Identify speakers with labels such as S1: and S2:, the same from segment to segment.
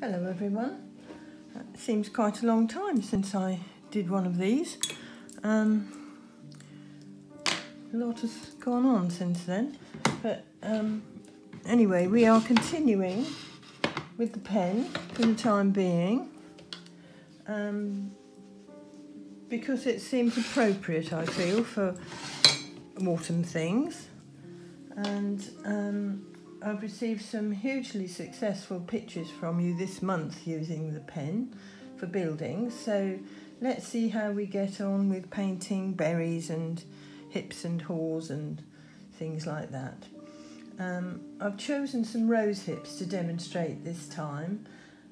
S1: Hello everyone. It seems quite a long time since I did one of these. Um, a lot has gone on since then. But um, anyway, we are continuing with the pen for the time being. Um, because it seems appropriate, I feel, for autumn things. And um, I've received some hugely successful pictures from you this month using the pen for buildings. So let's see how we get on with painting berries and hips and haws and things like that. Um, I've chosen some rose hips to demonstrate this time.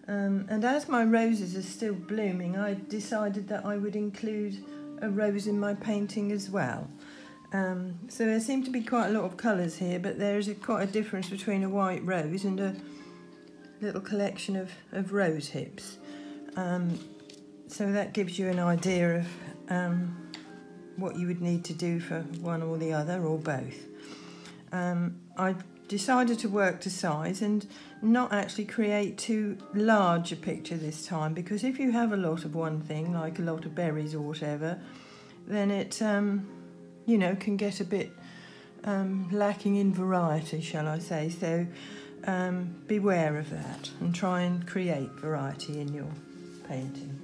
S1: Um, and as my roses are still blooming, I decided that I would include a rose in my painting as well. Um, so there seem to be quite a lot of colours here, but there is a, quite a difference between a white rose and a little collection of, of rose hips. Um, so that gives you an idea of um, what you would need to do for one or the other, or both. Um, I decided to work to size and not actually create too large a picture this time, because if you have a lot of one thing, like a lot of berries or whatever, then it um, you know, can get a bit um, lacking in variety, shall I say. So um, beware of that and try and create variety in your painting.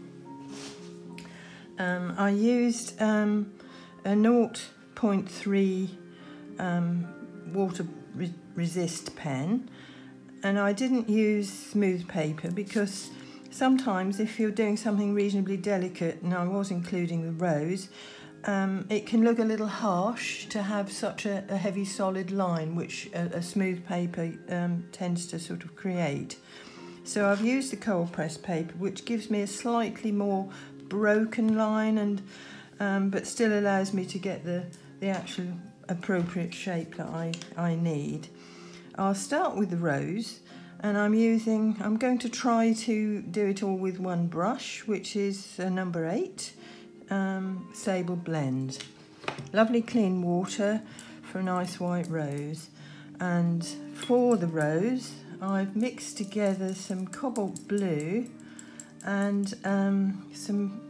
S1: Um, I used um, a 0.3 um, water re resist pen and I didn't use smooth paper because sometimes if you're doing something reasonably delicate, and I was including the rose, um, it can look a little harsh to have such a, a heavy solid line which a, a smooth paper um, tends to sort of create. So I've used the cold press paper which gives me a slightly more broken line and um, but still allows me to get the, the actual appropriate shape that I, I need. I'll start with the rose and I'm using, I'm going to try to do it all with one brush which is a number eight um, Sable Blend. Lovely clean water for a nice white rose. And for the rose, I've mixed together some cobalt blue and um, some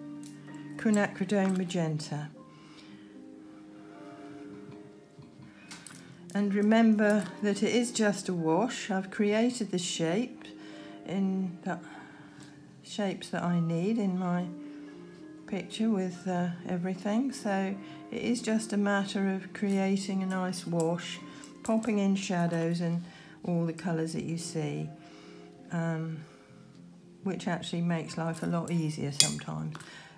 S1: quinacridone magenta. And remember that it is just a wash. I've created the shape in the shapes that I need in my picture with uh, everything. So it is just a matter of creating a nice wash popping in shadows and all the colours that you see um, which actually makes life a lot easier sometimes.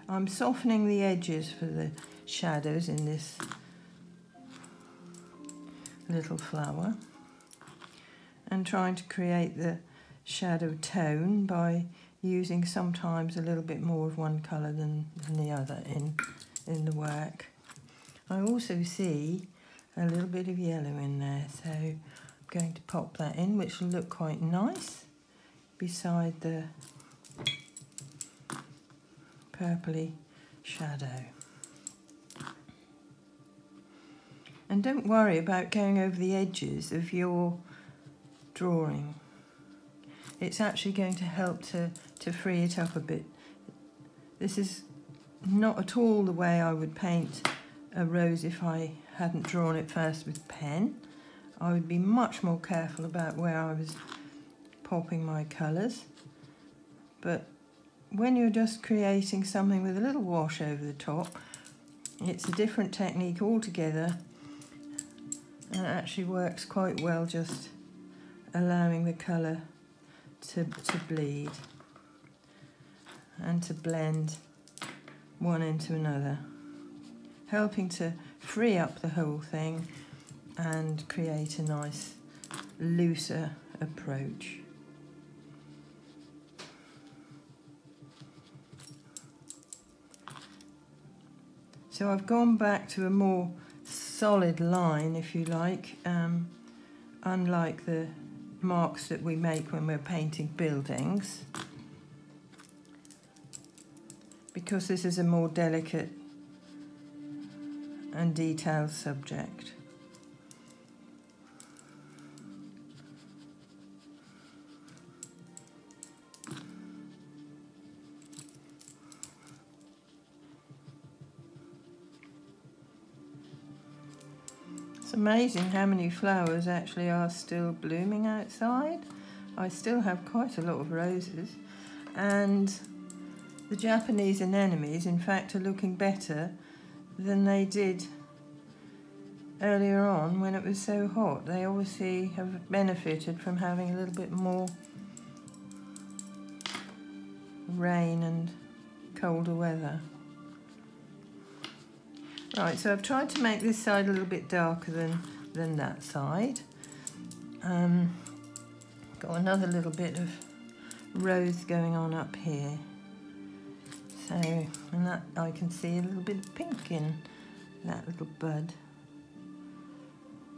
S1: I'm softening the edges for the shadows in this little flower and trying to create the shadow tone by using sometimes a little bit more of one colour than, than the other in, in the work. I also see a little bit of yellow in there, so I'm going to pop that in, which will look quite nice beside the purpley shadow. And don't worry about going over the edges of your drawing it's actually going to help to, to free it up a bit. This is not at all the way I would paint a rose if I hadn't drawn it first with pen. I would be much more careful about where I was popping my colours. But when you're just creating something with a little wash over the top, it's a different technique altogether and it actually works quite well just allowing the colour to, to bleed and to blend one into another, helping to free up the whole thing and create a nice looser approach. So I've gone back to a more solid line, if you like, um, unlike the marks that we make when we're painting buildings because this is a more delicate and detailed subject. It's amazing how many flowers actually are still blooming outside. I still have quite a lot of roses and the Japanese anemones in fact are looking better than they did earlier on when it was so hot. They obviously have benefited from having a little bit more rain and colder weather. Right, so I've tried to make this side a little bit darker than, than that side. Um, got another little bit of rose going on up here. So, and that I can see a little bit of pink in that little bud.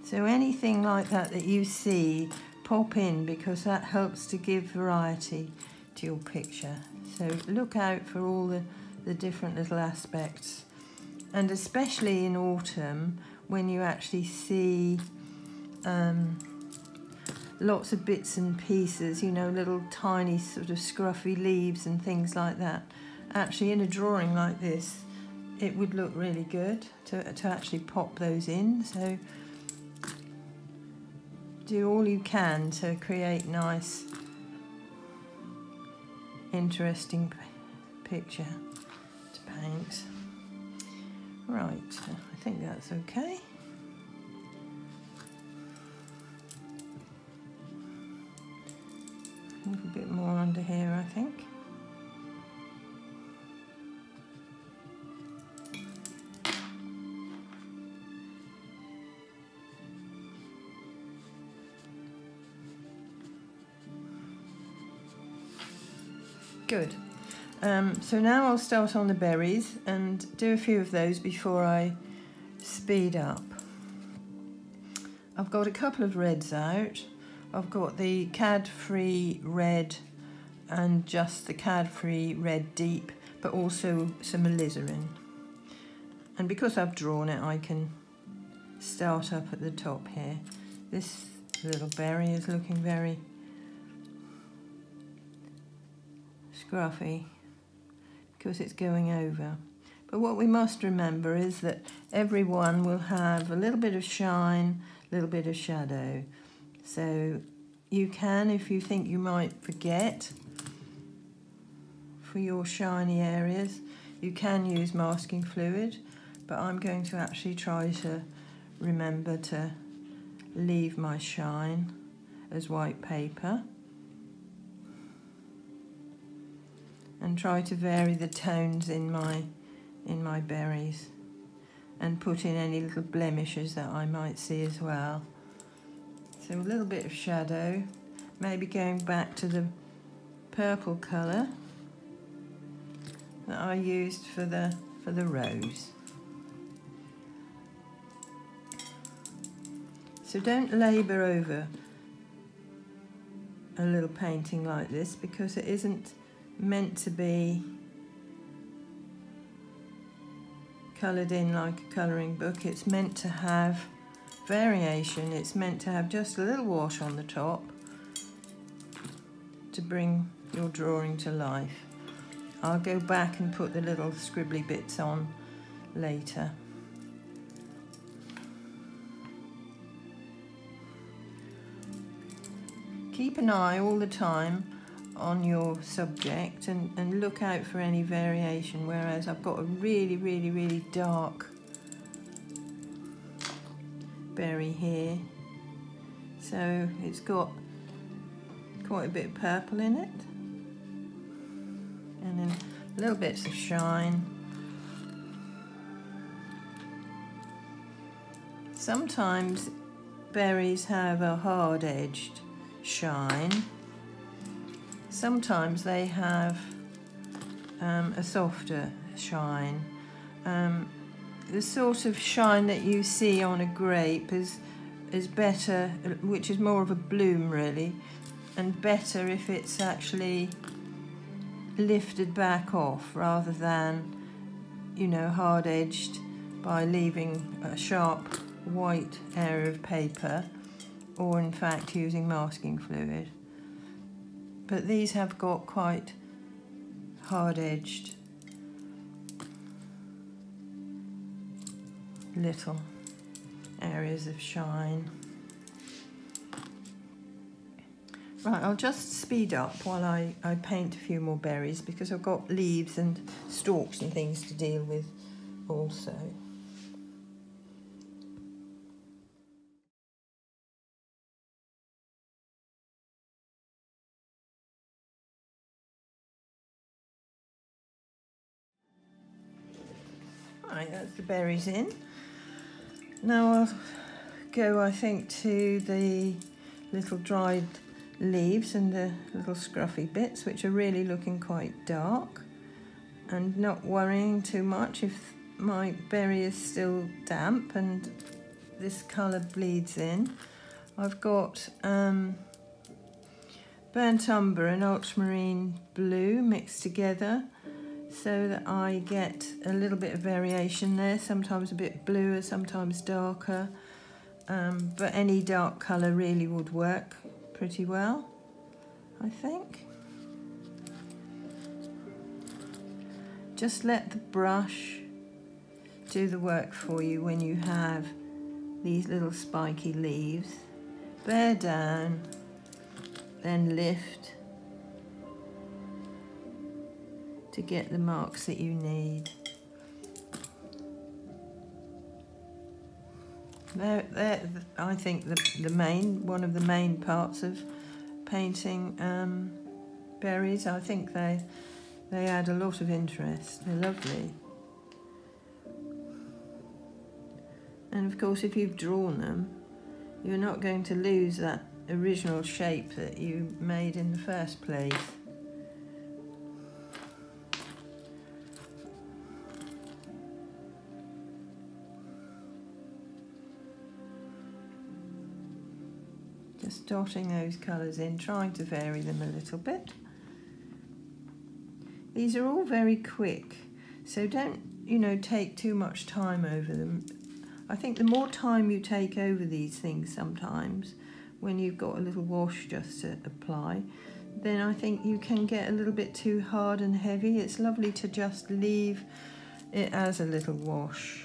S1: So anything like that that you see, pop in because that helps to give variety to your picture. So look out for all the, the different little aspects. And especially in autumn, when you actually see um, lots of bits and pieces, you know, little tiny sort of scruffy leaves and things like that. Actually, in a drawing like this, it would look really good to, to actually pop those in. So do all you can to create nice, interesting picture to paint. Right, I think that's okay. A little bit more under here, I think. Good. Um, so now I'll start on the berries and do a few of those before I speed up. I've got a couple of reds out. I've got the cad-free red and just the cad-free red deep, but also some alizarin. And because I've drawn it, I can start up at the top here. This little berry is looking very scruffy because it's going over. But what we must remember is that everyone will have a little bit of shine, a little bit of shadow. So you can, if you think you might forget, for your shiny areas, you can use masking fluid, but I'm going to actually try to remember to leave my shine as white paper. And try to vary the tones in my in my berries and put in any little blemishes that I might see as well. So a little bit of shadow, maybe going back to the purple colour that I used for the for the rose. So don't labour over a little painting like this because it isn't meant to be coloured in like a colouring book. It's meant to have variation. It's meant to have just a little wash on the top to bring your drawing to life. I'll go back and put the little scribbly bits on later. Keep an eye all the time on your subject and, and look out for any variation whereas I've got a really really really dark berry here. So it's got quite a bit of purple in it and then little bits of shine. Sometimes berries have a hard-edged shine sometimes they have um, a softer shine. Um, the sort of shine that you see on a grape is is better, which is more of a bloom really, and better if it's actually lifted back off rather than, you know, hard edged by leaving a sharp white area of paper or in fact using masking fluid but these have got quite hard-edged little areas of shine. Right, I'll just speed up while I, I paint a few more berries because I've got leaves and stalks and things to deal with also. Right, that's the berries in. Now I'll go, I think, to the little dried leaves and the little scruffy bits, which are really looking quite dark. And not worrying too much if my berry is still damp and this colour bleeds in. I've got um, burnt umber and ultramarine blue mixed together so that I get a little bit of variation there, sometimes a bit bluer, sometimes darker, um, but any dark colour really would work pretty well, I think. Just let the brush do the work for you when you have these little spiky leaves. Bear down, then lift, to get the marks that you need. They're, they're, I think the, the main, one of the main parts of painting um, berries. I think they, they add a lot of interest. They're lovely. And of course, if you've drawn them, you're not going to lose that original shape that you made in the first place. Dotting those colours in, trying to vary them a little bit. These are all very quick, so don't, you know, take too much time over them. I think the more time you take over these things sometimes, when you've got a little wash just to apply, then I think you can get a little bit too hard and heavy. It's lovely to just leave it as a little wash.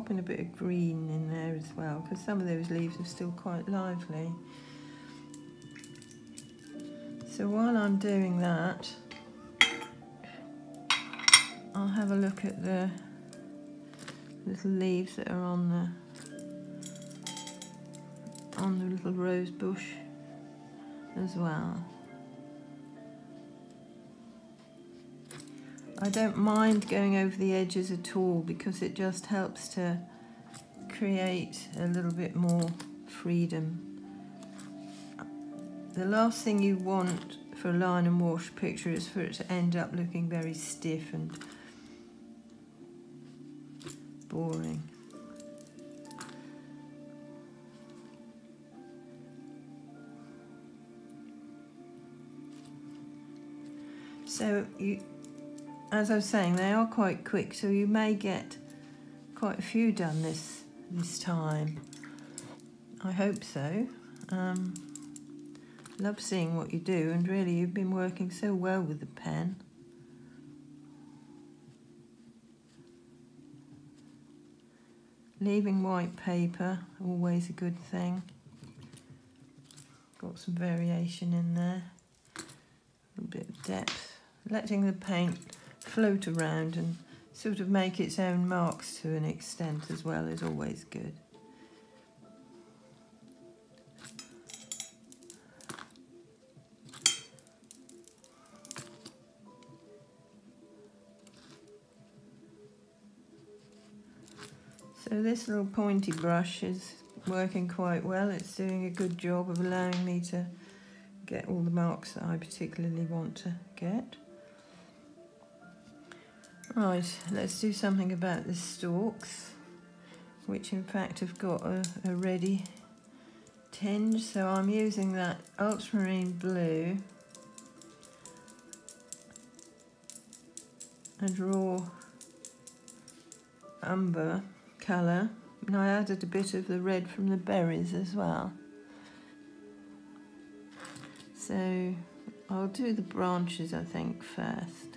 S1: Popping a bit of green in there as well because some of those leaves are still quite lively. So while I'm doing that, I'll have a look at the little leaves that are on the on the little rose bush as well. I don't mind going over the edges at all because it just helps to create a little bit more freedom. The last thing you want for a line and wash picture is for it to end up looking very stiff and boring. So you as I was saying, they are quite quick, so you may get quite a few done this this time. I hope so. Um, love seeing what you do, and really, you've been working so well with the pen. Leaving white paper, always a good thing. Got some variation in there, a bit of depth. Letting the paint float around and sort of make its own marks to an extent as well is always good. So this little pointy brush is working quite well. It's doing a good job of allowing me to get all the marks that I particularly want to get. Right, let's do something about the stalks, which in fact have got a, a ready tinge. So I'm using that ultramarine blue and raw umber colour. And I added a bit of the red from the berries as well. So I'll do the branches, I think, first.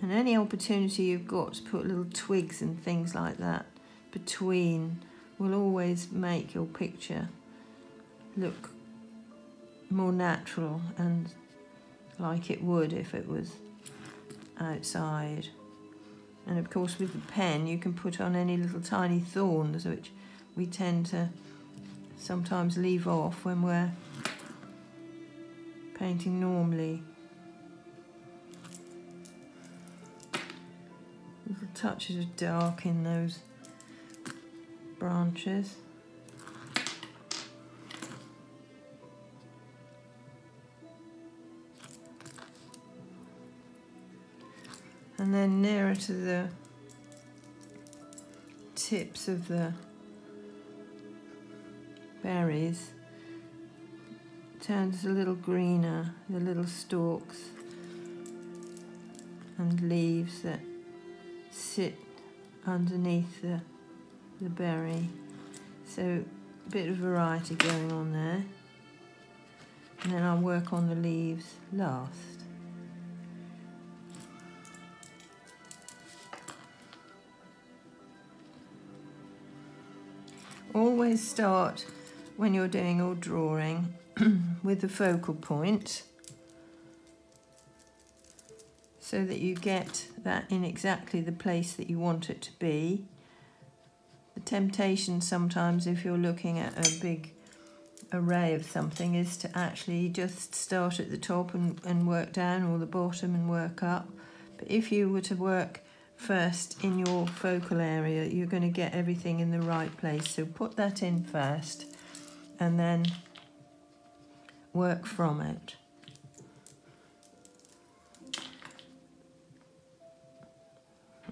S1: And any opportunity you've got to put little twigs and things like that between will always make your picture look more natural and like it would if it was outside. And of course with the pen you can put on any little tiny thorns which we tend to sometimes leave off when we're painting normally. Touches of dark in those branches. And then nearer to the tips of the berries turns a little greener, the little stalks and leaves that sit underneath the, the berry. So a bit of variety going on there. And then I'll work on the leaves last. Always start when you're doing your drawing with the focal point so that you get that in exactly the place that you want it to be. The temptation sometimes if you're looking at a big array of something is to actually just start at the top and, and work down or the bottom and work up. But if you were to work first in your focal area, you're going to get everything in the right place. So put that in first and then work from it.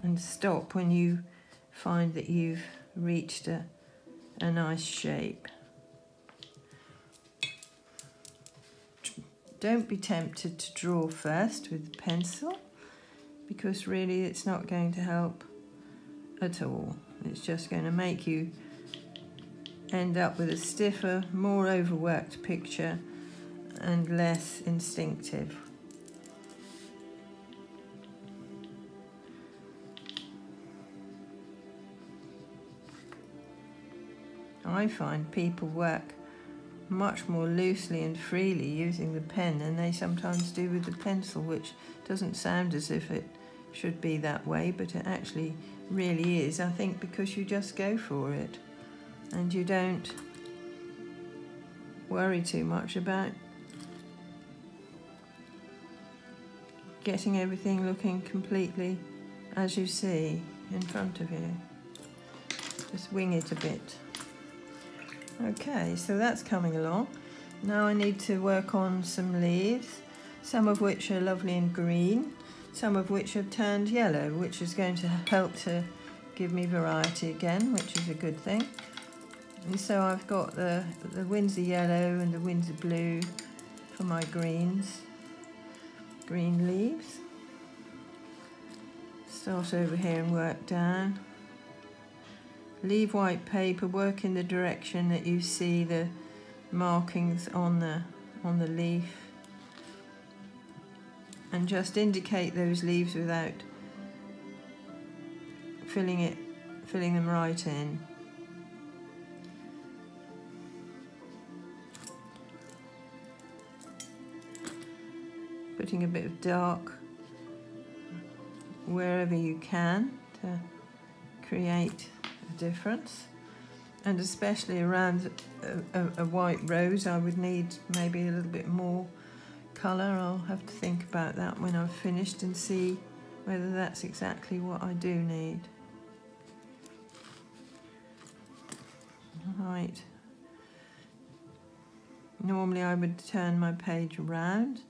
S1: And stop when you find that you've reached a, a nice shape. Don't be tempted to draw first with the pencil because really it's not going to help at all. It's just going to make you end up with a stiffer, more overworked picture and less instinctive. I find people work much more loosely and freely using the pen than they sometimes do with the pencil, which doesn't sound as if it should be that way, but it actually really is. I think because you just go for it and you don't worry too much about getting everything looking completely as you see in front of you. Just wing it a bit. Okay, so that's coming along. Now I need to work on some leaves, some of which are lovely and green, some of which have turned yellow, which is going to help to give me variety again, which is a good thing. And so I've got the, the Winsor yellow and the Winsor blue for my greens, green leaves. Start over here and work down. Leave white paper, work in the direction that you see the markings on the, on the leaf. And just indicate those leaves without filling it, filling them right in. Putting a bit of dark wherever you can to create difference. And especially around a, a, a, white rose I would need maybe a little bit more colour. I'll have to think about that when I've finished and see whether that's exactly what I do need. Right. Normally I would turn my page around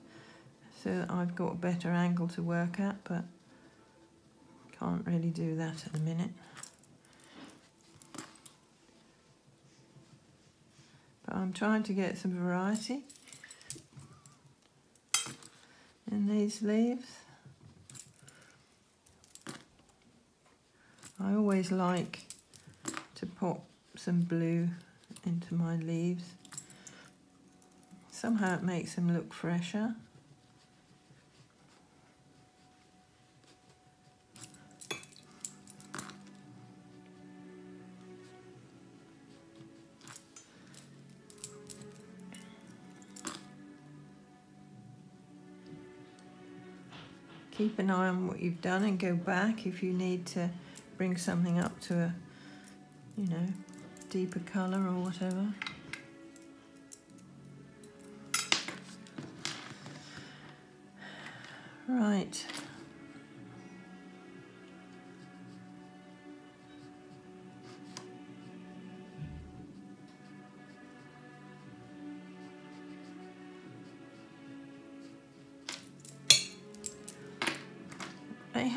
S1: so that I've got a better angle to work at but can't really do that at the minute but I'm trying to get some variety in these leaves. I always like to pop some blue into my leaves. Somehow it makes them look fresher. Keep an eye on what you've done and go back if you need to bring something up to a, you know, deeper colour or whatever. Right.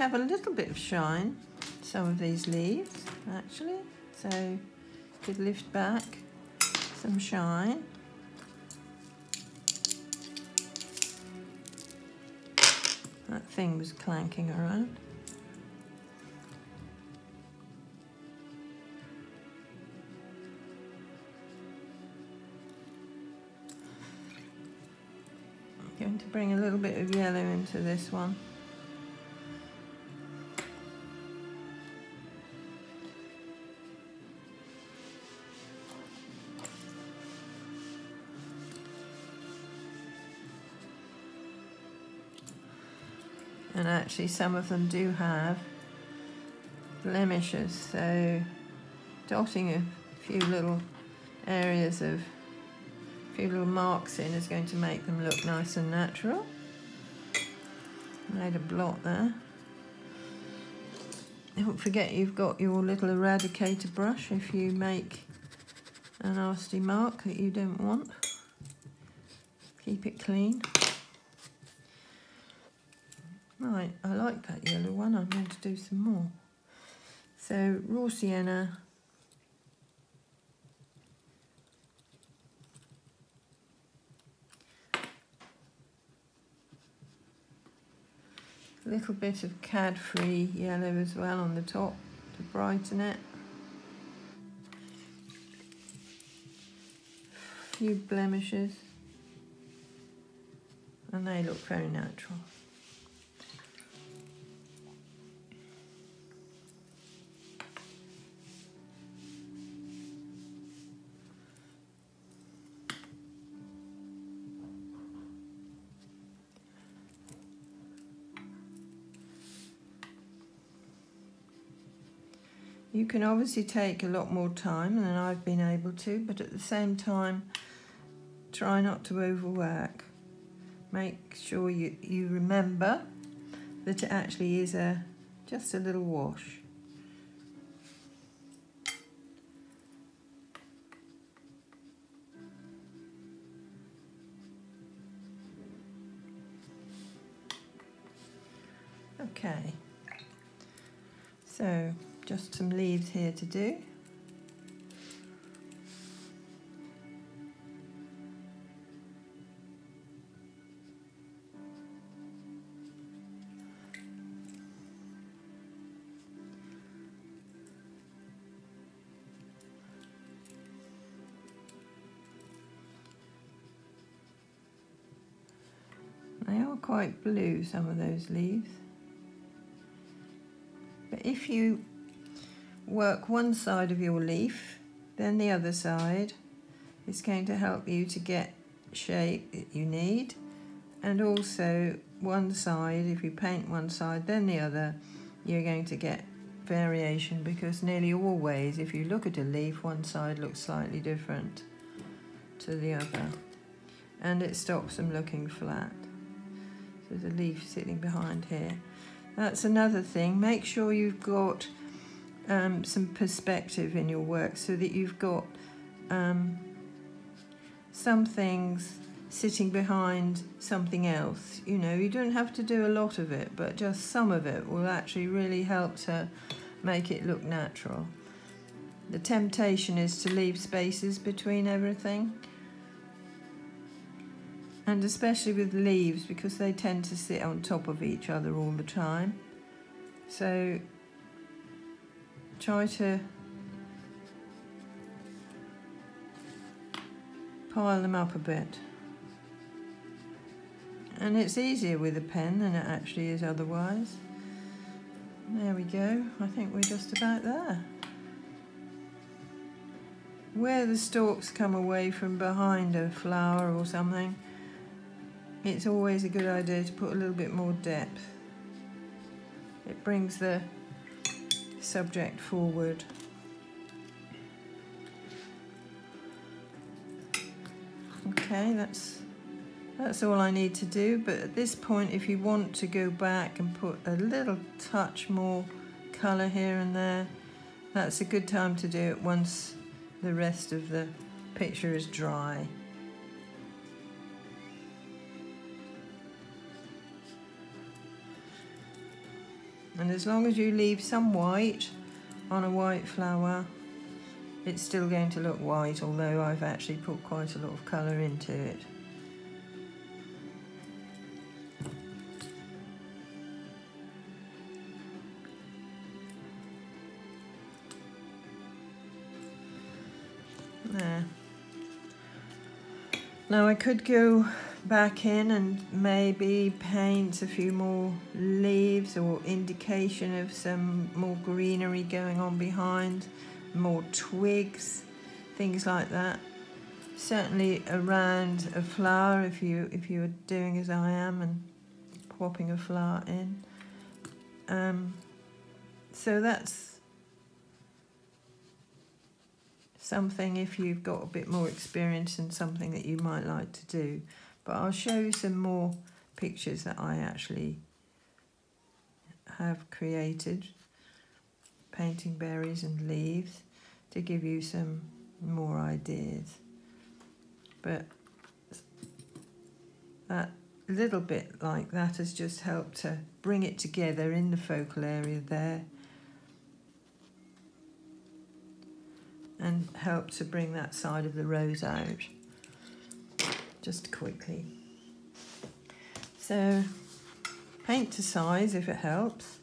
S1: Have a little bit of shine, some of these leaves actually, so could lift back some shine. That thing was clanking around. I'm going to bring a little bit of yellow into this one. Actually some of them do have blemishes so dotting a few little areas of a few little marks in is going to make them look nice and natural. Made a blot there. Don't forget you've got your little eradicator brush if you make a nasty mark that you don't want. Keep it clean Right, I like that yellow one. I'm going to do some more. So, raw sienna. A little bit of cad-free yellow as well on the top to brighten it. A few blemishes. And they look very natural. You can obviously take a lot more time than I've been able to, but at the same time, try not to overwork. Make sure you, you remember that it actually is a just a little wash. Okay, so just some leaves here to do. They are quite blue, some of those leaves. But if you work one side of your leaf, then the other side. It's going to help you to get shape that you need. And also one side, if you paint one side, then the other, you're going to get variation because nearly always, if you look at a leaf, one side looks slightly different to the other. And it stops them looking flat. So there's a leaf sitting behind here. That's another thing. Make sure you've got um, some perspective in your work so that you've got um, some things sitting behind something else. You know, you don't have to do a lot of it, but just some of it will actually really help to make it look natural. The temptation is to leave spaces between everything. And especially with leaves because they tend to sit on top of each other all the time. So try to pile them up a bit. And it's easier with a pen than it actually is otherwise. There we go. I think we're just about there. Where the stalks come away from behind a flower or something, it's always a good idea to put a little bit more depth it brings the subject forward. Okay, that's that's all I need to do, but at this point if you want to go back and put a little touch more colour here and there, that's a good time to do it once the rest of the picture is dry. And as long as you leave some white on a white flower, it's still going to look white, although I've actually put quite a lot of colour into it. There. Now I could go back in and maybe paint a few more leaves or indication of some more greenery going on behind, more twigs, things like that. Certainly around a flower if you if you're doing as I am and popping a flower in. Um, so that's something if you've got a bit more experience and something that you might like to do. But I'll show you some more pictures that I actually have created, painting berries and leaves, to give you some more ideas. But that little bit like that has just helped to bring it together in the focal area there. And help to bring that side of the rose out just quickly. So paint to size if it helps.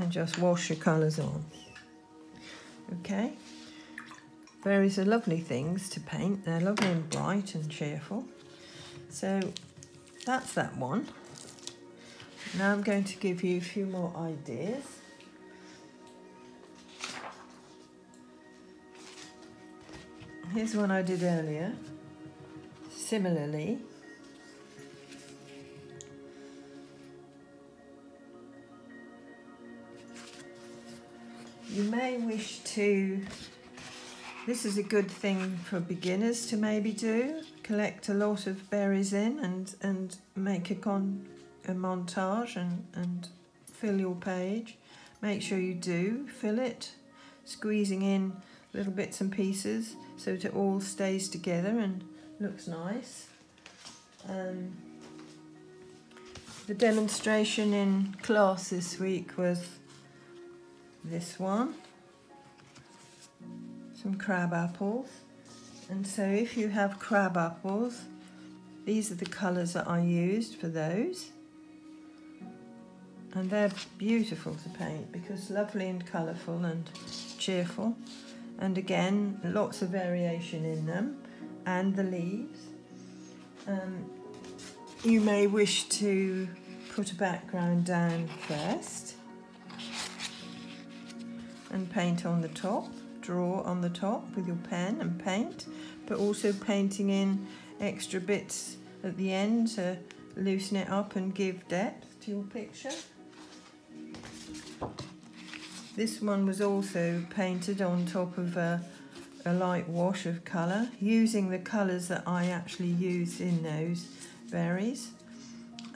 S1: And just wash your colours on. Okay. Berries are lovely things to paint. They're lovely and bright and cheerful. So that's that one. Now I'm going to give you a few more ideas. Here's one I did earlier. Similarly, you may wish to, this is a good thing for beginners to maybe do, collect a lot of berries in and, and make a, con, a montage and, and fill your page. Make sure you do fill it, squeezing in little bits and pieces so it all stays together and looks nice. Um, the demonstration in class this week was this one, some crab apples. And so if you have crab apples, these are the colours that I used for those. And they're beautiful to paint because lovely and colourful and cheerful and again lots of variation in them. And the leaves. Um, you may wish to put a background down first. And paint on the top. Draw on the top with your pen and paint. But also painting in extra bits at the end to loosen it up and give depth to your picture this one was also painted on top of a, a light wash of colour, using the colours that I actually use in those berries.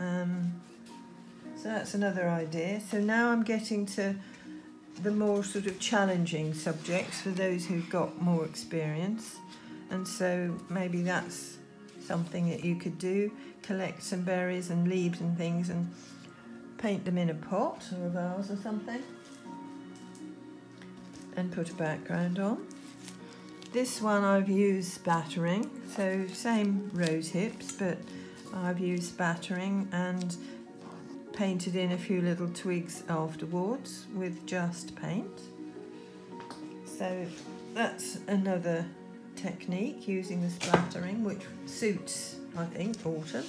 S1: Um, so that's another idea. So now I'm getting to the more sort of challenging subjects for those who've got more experience. And so maybe that's something that you could do, collect some berries and leaves and things and paint them in a pot or a vase or something and put a background on. This one I've used spattering, so same rose hips, but I've used spattering and painted in a few little twigs afterwards with just paint. So that's another technique using the splattering, which suits, I think, autumn.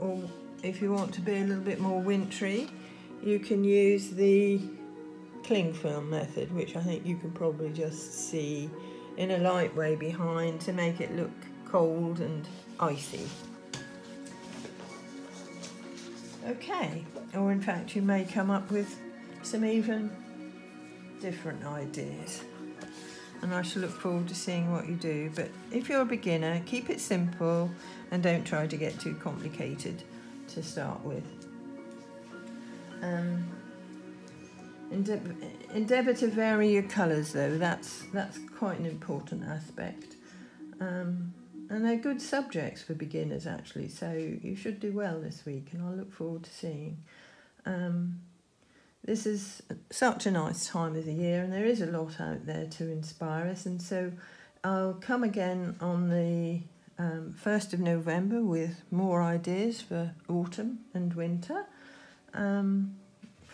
S1: Or if you want to be a little bit more wintry, you can use the cling film method, which I think you can probably just see in a light way behind to make it look cold and icy. Okay, or in fact you may come up with some even different ideas. And I shall look forward to seeing what you do. But if you're a beginner, keep it simple and don't try to get too complicated to start with. Um, endeavour, endeavour to vary your colours though, that's, that's quite an important aspect. Um, and they're good subjects for beginners actually, so you should do well this week and I look forward to seeing. Um, this is such a nice time of the year and there is a lot out there to inspire us and so I'll come again on the um, 1st of November with more ideas for autumn and winter. Um,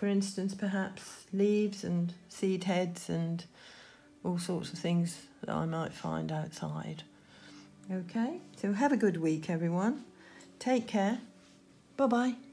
S1: for instance, perhaps leaves and seed heads and all sorts of things that I might find outside. Okay, so have a good week, everyone. Take care. Bye bye.